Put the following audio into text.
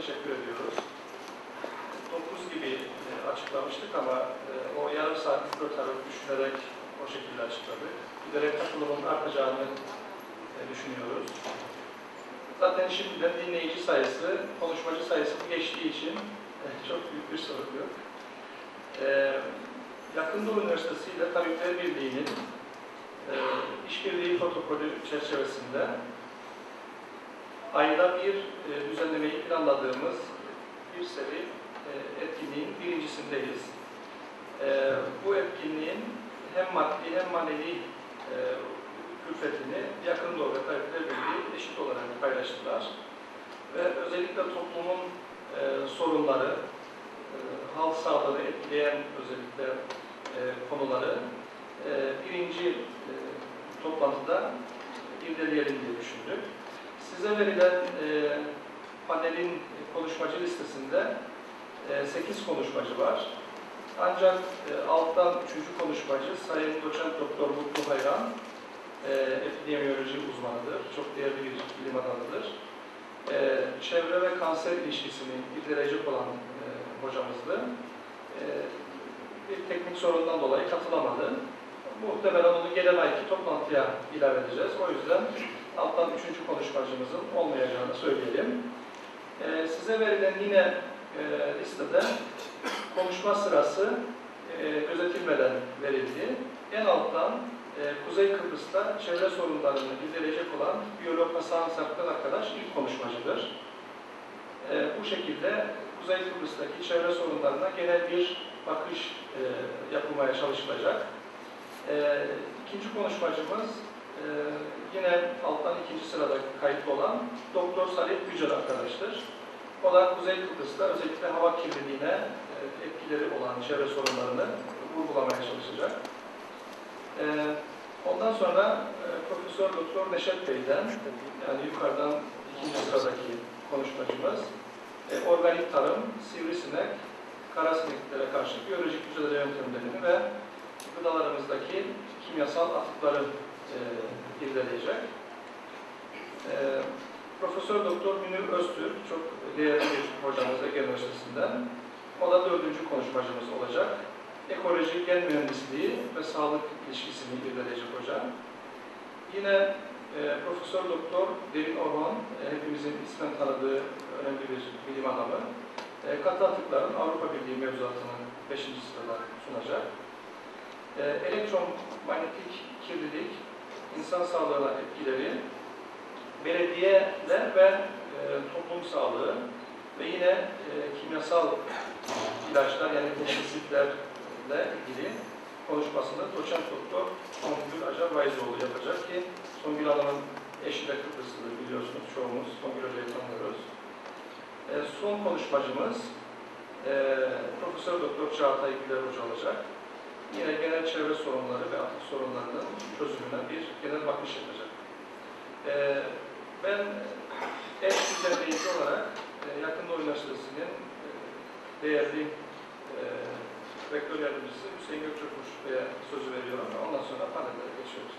teşekkür ediyoruz. 9 gibi e, açıklamıştık ama e, o yarım saatlik rötarı düşünerek o şekilde açıkladık. Giderek katılımın artacağını e, düşünüyoruz. Zaten şimdiden dinleyici sayısı, konuşmacı sayısı geçtiği için e, çok büyük bir sorun yok. E, Yakın Doğu Üniversitesi ile Tabipler Birliği'nin işbirliği protokolü çerçevesinde ayda bir e, düzenlemeyi planladığımız bir seri e, etkinliğin birincisindeyiz. E, bu etkinliğin hem maddi hem manevi e, külfetini Yakın Doğu ve Birliği eşit olarak paylaştılar. Ve özellikle toplumun e, sorunları, e, halk sağlığını etkileyen özellikle e, konuları e, birinci e, toplantıda irdeleyelim diye düşündük. Size verilen e, panelin konuşmacı listesinde e, 8 konuşmacı var. Ancak e, alttan üçüncü konuşmacı Sayın Doçent Doktor Mutlu Hayran, e, epidemiyoloji uzmanıdır, çok değerli bir bilim adamıdır. E, çevre ve kanser ilişkisini irdeleyecek olan e, hocamızdı. E, bir teknik sorundan dolayı katılamadı. Muhtemelen onu gelen ayki toplantıya ilave edeceğiz. O yüzden alttan üçüncü konuşmacımızın olmayacağını söyleyelim. Ee, size verilen yine e, listede konuşma sırası e, gözetilmeden verildi. En alttan e, Kuzey Kıbrıs'ta çevre sorunlarını giderecek olan biyolog Hasan Sarktan arkadaş ilk konuşmacıdır. E, bu şekilde Kuzey Kıbrıs'taki çevre sorunlarına genel bir bakış e, yapılmaya çalışılacak. E, ikinci konuşmacımız e, yine alttan ikinci sırada kayıtlı olan Doktor Salih Yücel arkadaştır. O da Kuzey Kıbrıs'ta özellikle hava kirliliğine e, etkileri olan çevre sorunlarını vurgulamaya çalışacak. E, ondan sonra e, Profesör Doktor Neşet Bey'den yani yukarıdan ikinci sıradaki konuşmacımız e, organik tarım, sivrisinek, karasineklere karşı biyolojik mücadele yöntemlerini ve gıdalarımızdaki kimyasal atıkları e, irdeleyecek. E, Profesör Doktor Münir Öztürk çok değerli bir hocamız Ege Üniversitesi'nden. O da dördüncü konuşmacımız olacak. Ekoloji, gen mühendisliği ve sağlık ilişkisini irdeleyecek hocam. Yine e, Profesör Doktor Derin Orhan, e, hepimizin ismen tanıdığı önemli bir bilim adamı. E, katı atıkların Avrupa Birliği mevzuatını 5. sırada sunacak. E, elektromanyetik kirlilik, insan sağlığına etkileri, belediyeler ve e, toplum sağlığı ve yine e, kimyasal ilaçlar yani pestisitlerle ilgili konuşmasını doçent doktor Songül Acar Vayzoğlu yapacak ki Songül Hanım'ın eşi de Kıbrıslıdır biliyorsunuz çoğumuz Songül Hoca'yı tanıyoruz. E, son konuşmacımız e, Profesör Doktor Çağatay Güler Hoca olacak. Genel çevre sorunları ve atık sorunlarının çözümüne bir genel bakış yapacak. E, ben eş düzenleyici olarak e, Yakın Doğu Üniversitesi'nin e, değerli e, rektör yardımcısı Hüseyin Gökçekmuş Bey'e sözü veriyorum ve ondan sonra panellere geçiyoruz.